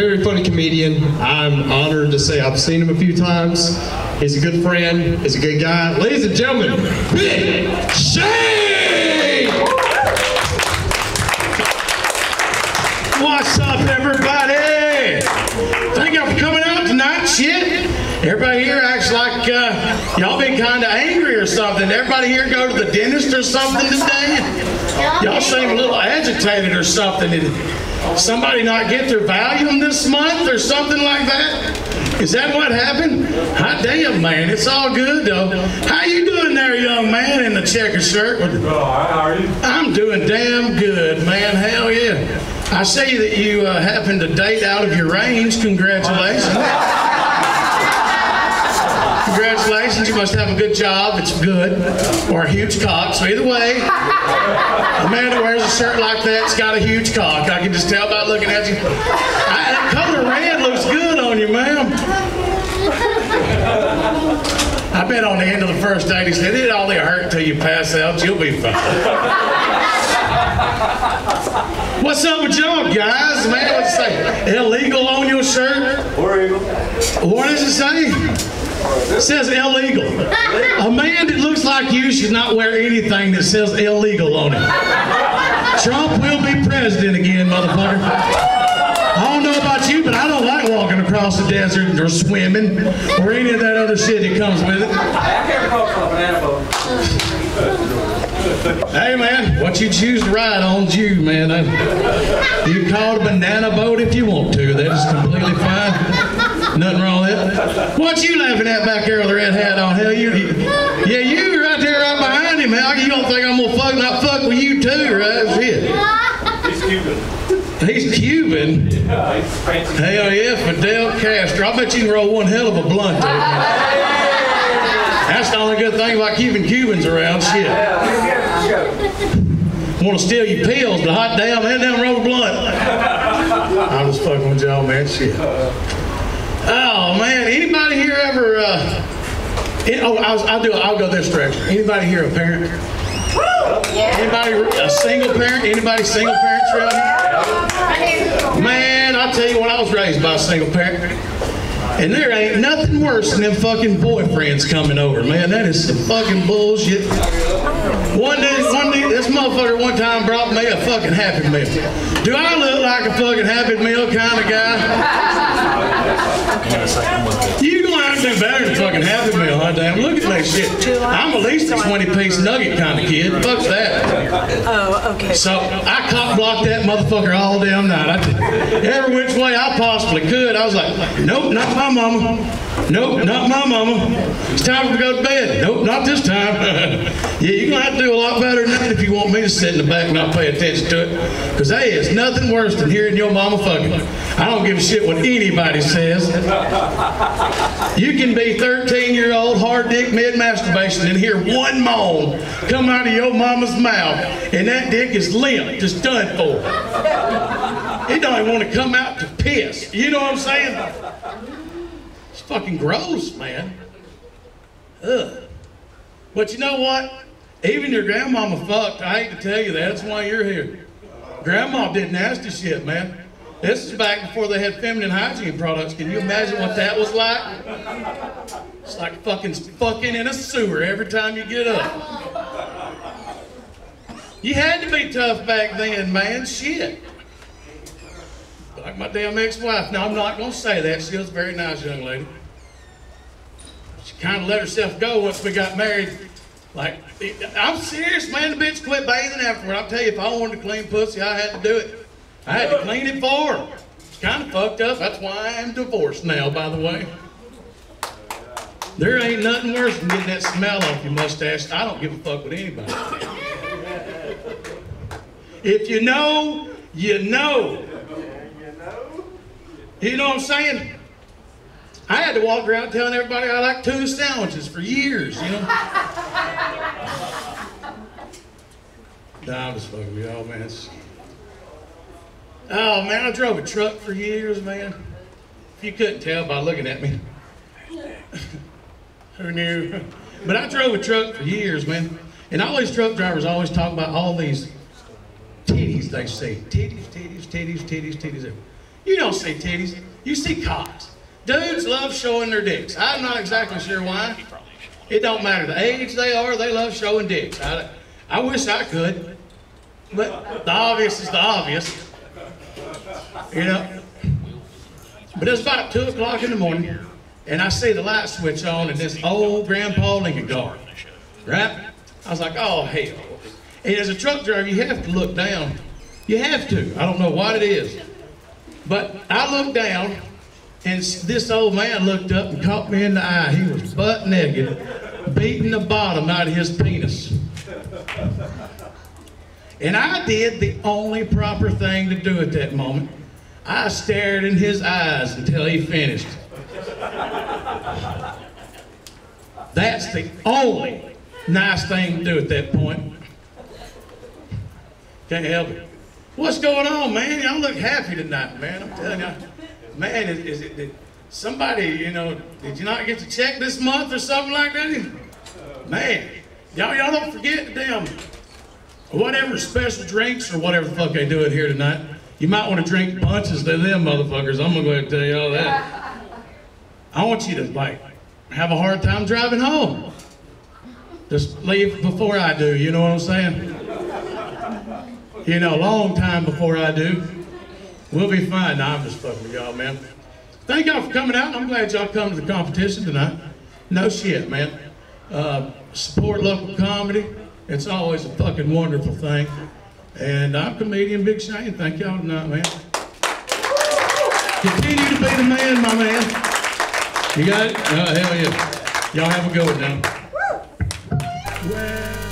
very funny comedian. I'm honored to say I've seen him a few times. He's a good friend. He's a good guy. Ladies and gentlemen, Big Shane! What's up, everybody? Thank y'all for coming out tonight. Shit. Everybody here acts like uh, y'all been kind of angry or something. Everybody here go to the dentist or something today? Y'all seem a little agitated or something. Somebody not get their Valium this month or something like that? Is that what happened? Hot damn, man. It's all good, though. How you doing there, young man in the checker shirt? with Oh, how are you? I'm doing damn good, man. Hell yeah. I see that you uh, happen to date out of your range. Congratulations. Congratulations. You must have a good job. It's good. Or a huge cock. So either way, a man that wears a shirt like that's got a huge cock. I can just tell by looking at you. I, that color red looks good on you, ma'am. I bet on the end of the first date he said, it only hurt till you pass out. You'll be fine. What's up with y'all guys? Man, what's it say? Illegal on your shirt? War Eagle. What does it say? It says illegal. A man that looks like you should not wear anything that says illegal on it. Trump will be president again, motherfucker. I don't know about you, but I don't like walking across the desert or swimming or any of that other shit that comes with it. I came across a banana boat. Hey man, what you choose to ride on's you, man. You can call it a banana boat if you want to. That is completely fine. Nothing wrong with that. What you laughing at back there with the red hat on? Hell, you, you yeah, you right there, right behind him. How you don't think I'm gonna fuck not fuck with you too, right? Shit. He's Cuban. He's Cuban. Yeah, he's fancy. Hell yeah, Fidel Castro. I bet you can roll one hell of a blunt. That's the only good thing about keeping Cubans around. Shit. Want to steal your pills, but hot damn, man, down roll a blunt. I'm just fucking with y'all, man. Shit. Oh man, anybody here ever? Uh, it- oh, I'll, I'll do. I'll go this direction. Anybody here a parent? Anybody a single parent? Anybody single parents around here? Man, I tell you what, I was raised by a single parent. And there ain't nothing worse than them fucking boyfriends coming over, man. That is some fucking bullshit. One day, one day, this motherfucker one time brought me a fucking Happy Meal. Do I look like a fucking Happy Meal kind of guy? You gonna have to do better than fucking Happy Meal, huh, damn? Look at that shit. I'm at least a 20 piece nugget kind of kid. Fuck that. Oh, okay. So I cop blocked that motherfucker all damn night. I did every which way I possibly could. I was like, nope, not my mama. Nope, not my mama. It's time for to go to bed. Nope, not this time. yeah, you're gonna have to do a lot better than that if you want me to sit in the back and not pay attention to it. Because hey, it's nothing worse than hearing your mama fucking. I don't give a shit what anybody says. You can be 13 year old hard dick mid masturbation and hear one moan come out of your mama's mouth, and that dick is limp, just done for. It don't even want to come out to piss. You know what I'm saying? It's fucking gross, man. Ugh. But you know what? Even your grandmama fucked. I hate to tell you that. That's why you're here. Grandma did nasty shit, man. This is back before they had feminine hygiene products. Can you imagine what that was like? It's like fucking fucking in a sewer every time you get up. You had to be tough back then, man. Shit. Like my damn ex-wife. Now I'm not gonna say that. She was a very nice young lady. She kind of let herself go once we got married. Like, I'm serious, man. The bitch quit bathing afterward. I'll tell you, if I wanted to clean pussy, I had to do it. I had to clean it for her. It's kind of fucked up. That's why I am divorced now, by the way. There ain't nothing worse than getting that smell off your mustache. I don't give a fuck with anybody. If you know, you know. You know what I'm saying? I had to walk around telling everybody I like tuna sandwiches for years, you know? nah, I'm just fucking with y'all, man. It's- Oh, man, I drove a truck for years, man. If you couldn't tell by looking at me. Who knew? But I drove a truck for years, man. And all these truck drivers always talk about all these titties they see. Titties, titties, titties, titties, titties. You don't see titties, you see cocks. Dudes love showing their dicks. I'm not exactly sure why. It don't matter the age they are, they love showing dicks. I, I wish I could. But the obvious is the obvious. You know? But it's about 2 o'clock in the morning, and I see the light switch on in this old Grandpa Lincoln car. Right? I was like, oh, hell. And as a truck driver, you have to look down. You have to. I don't know what it is. But I looked down, and this old man looked up and caught me in the eye. He was butt naked, beating the bottom out of his penis. And I did the only proper thing to do at that moment. I stared in his eyes until he finished. That's the only nice thing to do at that point. Can't help it. What's going on, man? Y'all look happy tonight, man. I'm telling you. Man, is, is it did somebody, you know, did you not get the check this month or something like that? Man, y'all, y'all don't forget the damn whatever special drinks or whatever the fuck they do it here tonight. You might want to drink punches to them motherfuckers. I'm gonna go ahead and tell you all that. I want you to like have a hard time driving home. Just leave before I do, you know what I'm saying? You know, a long time before I do. We'll be fine. Nah, I'm just fucking with y'all, man. Thank y'all for coming out. I'm glad y'all come to the competition tonight. No shit, man. Uh, support local comedy. It's always a fucking wonderful thing. And I'm comedian Big Shane. Thank y'all tonight, man. Continue to be the man, my man. You got it? Oh, hell yeah. Y'all have a good one now. Well,